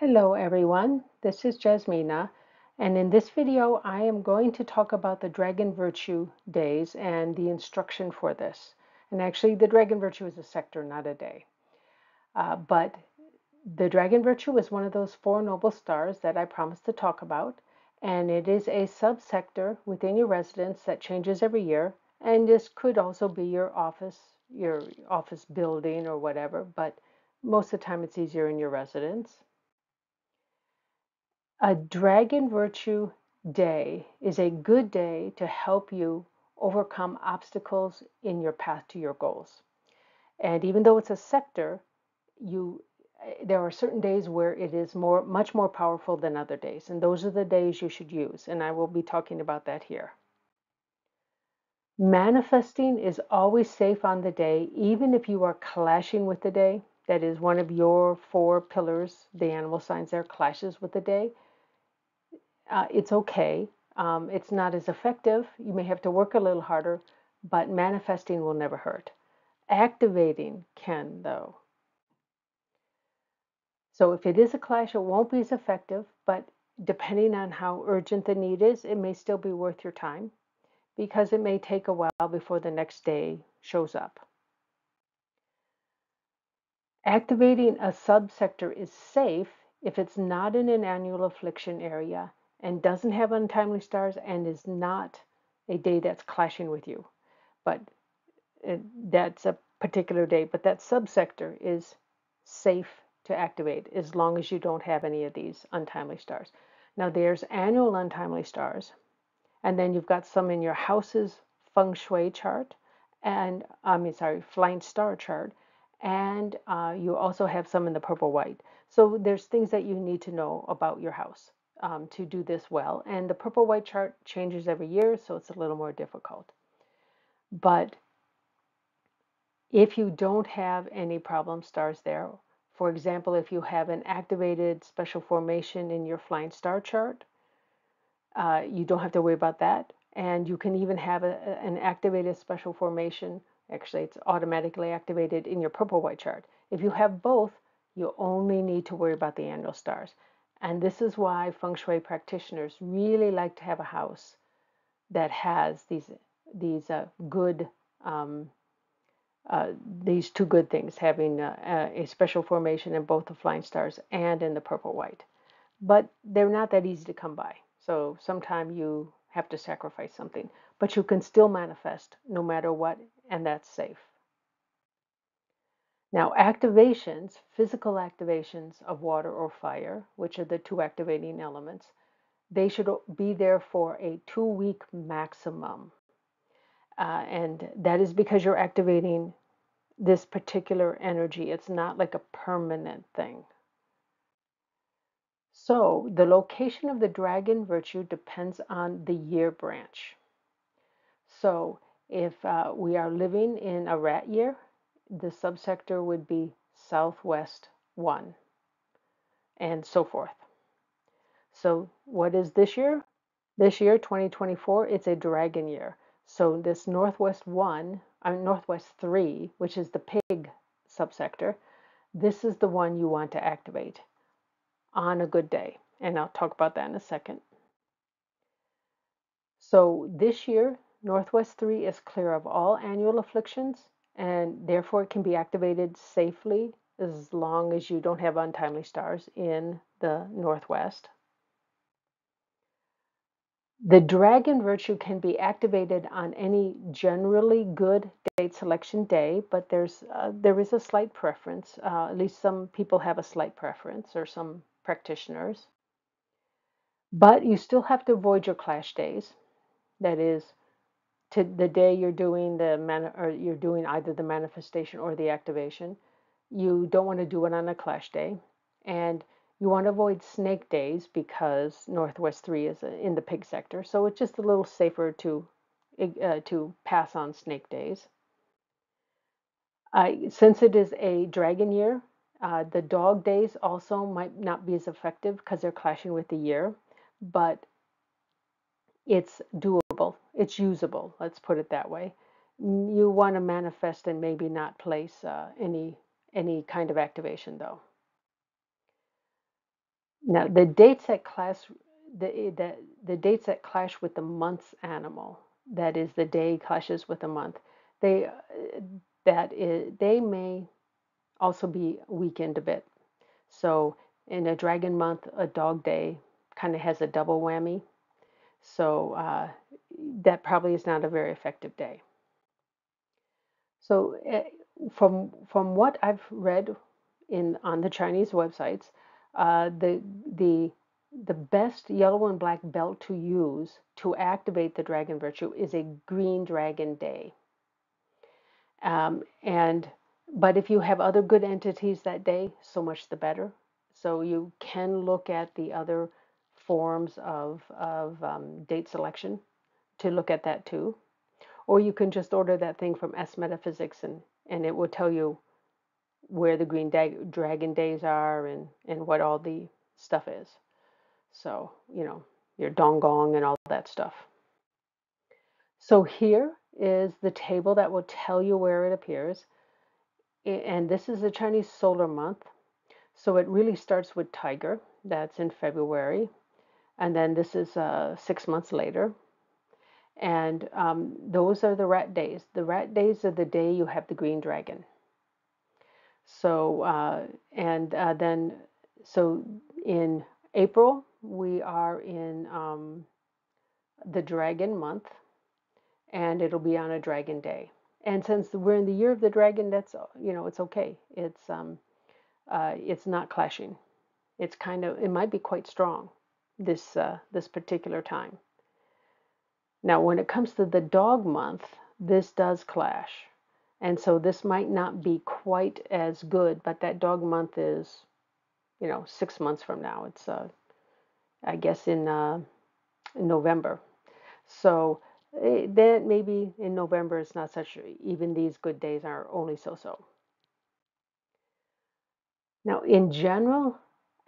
Hello everyone, this is Jasmina and in this video I am going to talk about the Dragon Virtue days and the instruction for this. And actually the Dragon Virtue is a sector, not a day. Uh, but the Dragon Virtue is one of those four noble stars that I promised to talk about and it is a subsector within your residence that changes every year and this could also be your office, your office building or whatever, but most of the time it's easier in your residence. A Dragon Virtue day is a good day to help you overcome obstacles in your path to your goals. And even though it's a sector, you eh, there are certain days where it is more much more powerful than other days, and those are the days you should use, and I will be talking about that here. Manifesting is always safe on the day, even if you are clashing with the day. That is one of your four pillars, the animal signs there clashes with the day uh, it's okay. Um, it's not as effective. You may have to work a little harder, but manifesting will never hurt. Activating can, though. So if it is a clash, it won't be as effective, but depending on how urgent the need is, it may still be worth your time because it may take a while before the next day shows up. Activating a subsector is safe if it's not in an annual affliction area and doesn't have untimely stars and is not a day that's clashing with you. But it, that's a particular day. But that subsector is safe to activate as long as you don't have any of these untimely stars. Now there's annual untimely stars, and then you've got some in your house's feng shui chart, and I mean sorry, flying star chart, and uh, you also have some in the purple white. So there's things that you need to know about your house um, to do this well. And the purple white chart changes every year, so it's a little more difficult. But if you don't have any problem stars there, for example, if you have an activated special formation in your flying star chart, uh, you don't have to worry about that. And you can even have a, an activated special formation. Actually, it's automatically activated in your purple white chart. If you have both, you only need to worry about the annual stars. And this is why feng shui practitioners really like to have a house that has these these uh, good um, uh, these two good things, having uh, a special formation in both the flying stars and in the purple white. But they're not that easy to come by. So sometimes you have to sacrifice something, but you can still manifest no matter what, and that's safe. Now, activations, physical activations of water or fire, which are the two activating elements, they should be there for a two week maximum. Uh, and that is because you're activating this particular energy. It's not like a permanent thing. So, the location of the dragon virtue depends on the year branch. So, if uh, we are living in a rat year, the subsector would be southwest 1 and so forth. So what is this year? This year, 2024, it's a dragon year. So this northwest 1, I mean northwest 3, which is the pig subsector, this is the one you want to activate on a good day. And I'll talk about that in a second. So this year, Northwest 3 is clear of all annual afflictions and therefore it can be activated safely as long as you don't have untimely stars in the northwest. The dragon virtue can be activated on any generally good date selection day, but there's uh, there is a slight preference. Uh, at least some people have a slight preference, or some practitioners. But you still have to avoid your clash days. That is, to the day you're doing the man or you're doing either the manifestation or the activation. You don't want to do it on a clash day, and you want to avoid snake days because Northwest Three is in the pig sector, so it's just a little safer to uh, to pass on snake days. Uh, since it is a dragon year, uh, the dog days also might not be as effective because they're clashing with the year, but it's doable, it's usable, let's put it that way. You want to manifest and maybe not place uh, any any kind of activation though. Now, the dates that clash the, the the dates that clash with the month's animal, that is, the day clashes with the month, they uh, that is, they may also be weakened a bit. So in a dragon month, a dog day kind of has a double whammy. So uh, that probably is not a very effective day. So uh, from from what I've read in on the Chinese websites, uh, the the the best yellow and black belt to use to activate the dragon virtue is a green dragon day. Um, and but if you have other good entities that day, so much the better. So you can look at the other forms of of um, date selection to look at that too. Or you can just order that thing from S Metaphysics and and it will tell you where the green dragon days are and and what all the stuff is. So you know your Dong Gong and all that stuff. So here is the table that will tell you where it appears. And this is the Chinese solar month. So it really starts with Tiger. That's in February. And then this is uh, six months later. And um, those are the rat days. The rat days are the day you have the green dragon. So, uh, and uh, then, so in April, we are in um, the dragon month and it'll be on a dragon day. And since we're in the year of the dragon, that's you know it's okay. It's um, uh, it's not clashing. It's kind of it might be quite strong this uh, this particular time. Now, when it comes to the dog month, this does clash, and so this might not be quite as good. But that dog month is, you know, six months from now. It's uh, I guess in, uh, in November. So Eh, then maybe in November it's not such, even these good days are only so so. Now, in general,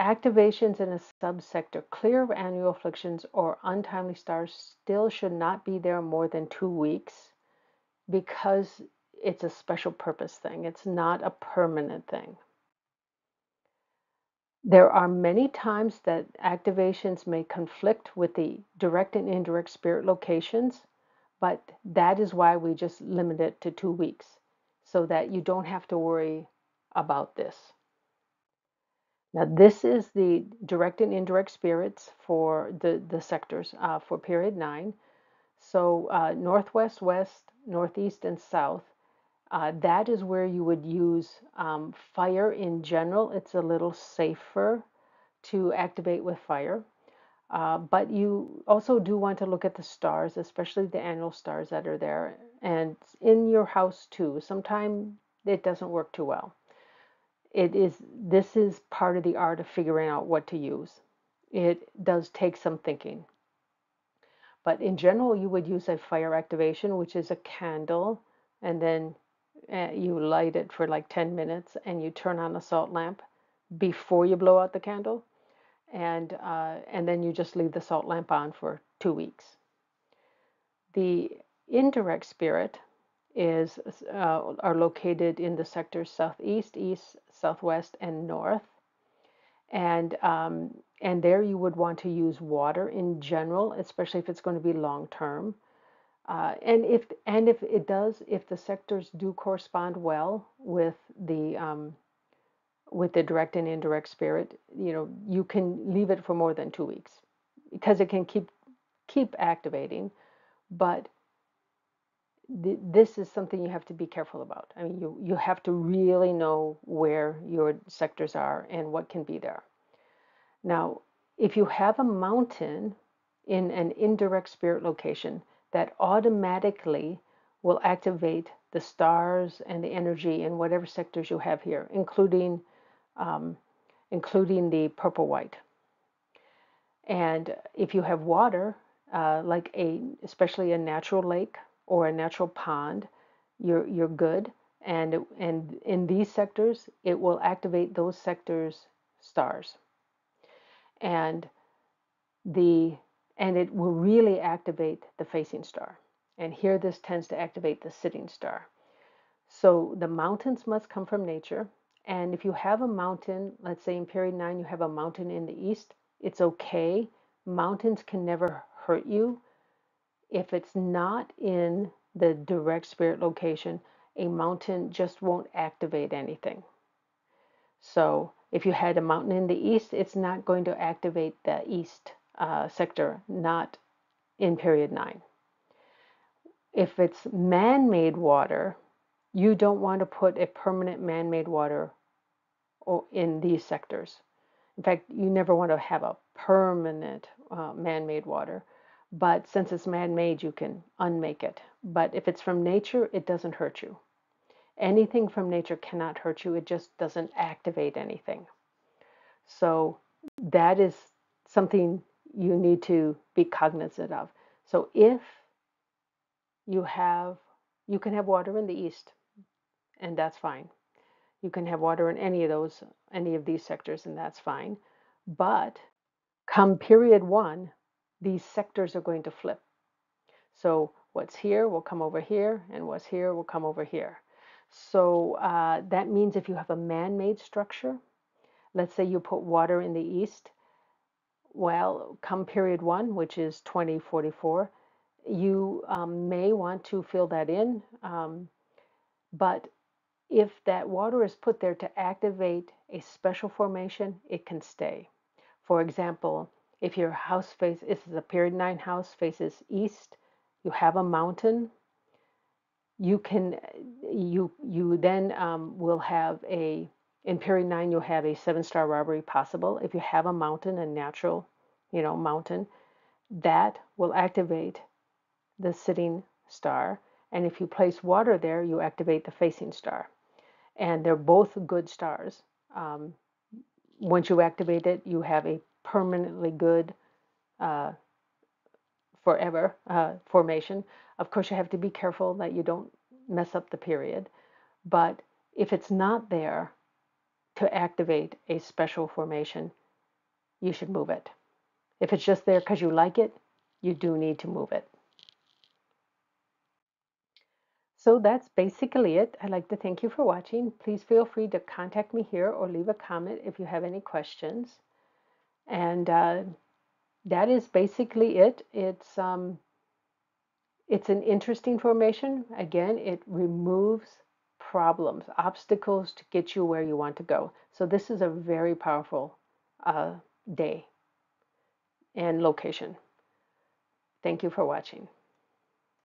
activations in a subsector clear of annual afflictions or untimely stars still should not be there more than two weeks because it's a special purpose thing. It's not a permanent thing. There are many times that activations may conflict with the direct and indirect spirit locations but that is why we just limit it to two weeks so that you don't have to worry about this. Now, this is the direct and indirect spirits for the, the sectors uh, for period nine. So, uh, northwest, west, northeast, and south. Uh, that is where you would use um, fire in general. It's a little safer to activate with fire. Uh, but you also do want to look at the stars, especially the annual stars that are there, and in your house too. Sometimes it doesn't work too well. It is this is part of the art of figuring out what to use. It does take some thinking. But in general, you would use a fire activation, which is a candle, and then uh, you light it for like 10 minutes and you turn on a salt lamp before you blow out the candle and uh, and then you just leave the salt lamp on for two weeks. The indirect spirit is uh, are located in the sectors southeast, east, southwest, and north, and um, and there you would want to use water in general, especially if it's going to be long term. Uh, and if and if it does, if the sectors do correspond well with the um, with the direct and indirect spirit, you know, you can leave it for more than two weeks because it can keep keep activating, but th- this is something you have to be careful about. I mean, you you have to really know where your sectors are and what can be there. Now, if you have a mountain in an indirect spirit location, that automatically will activate the stars and the energy in whatever sectors you have here, including um, including the purple white. And if you have water, uh, like a especially a natural lake or a natural pond, you're you're good. And and in these sectors, it will activate those sectors stars. And the and it will really activate the facing star. And here this tends to activate the sitting star. So the mountains must come from nature And if you have a mountain, let's say in period nine, you have a mountain in the east, it's okay. Mountains can never hurt you. If it's not in the direct spirit location, a mountain just won't activate anything. So if you had a mountain in the east, it's not going to activate the east uh, sector, not in period nine. If it's man made water, you don't want to put a permanent man made water in these sectors. In fact, you never want to have a permanent uh, man made water. But since it's man made, you can unmake it. But if it's from nature, it doesn't hurt you. Anything from nature cannot hurt you, it just doesn't activate anything. So that is something you need to be cognizant of. So if you have, you can have water in the east, and that's fine. You can have water in any of those, any of these sectors, and that's fine. But come period one, these sectors are going to flip. So what's here will come over here, and what's here will come over here. So uh, that means if you have a man-made structure, let's say you put water in the east, well, come period one, which is 2044, you um, may want to fill that in. Um, but if that water is put there to activate a special formation, it can stay. For example, if your house face is a period nine house faces east, you have a mountain, you can you you then um, will have a in period nine you'll have a seven star robbery possible. If you have a mountain a natural you know mountain that will activate the sitting star. And if you place water there you activate the facing star. And they're both good stars. Um, once you activate it you have a permanently good uh, forever uh, formation of course you have to be careful that you don't mess up the period but if it's not there to activate a special formation, you should move it. If it's just there because you like it, you do need to move it. So that's basically it. I'd like to thank you for watching. Please feel free to contact me here or leave a comment if you have any questions. And uh, that is basically it. It's um, it's an interesting formation. Again, it removes problems, obstacles to get you where you want to go. So this is a very powerful uh, day and location. Thank you for watching.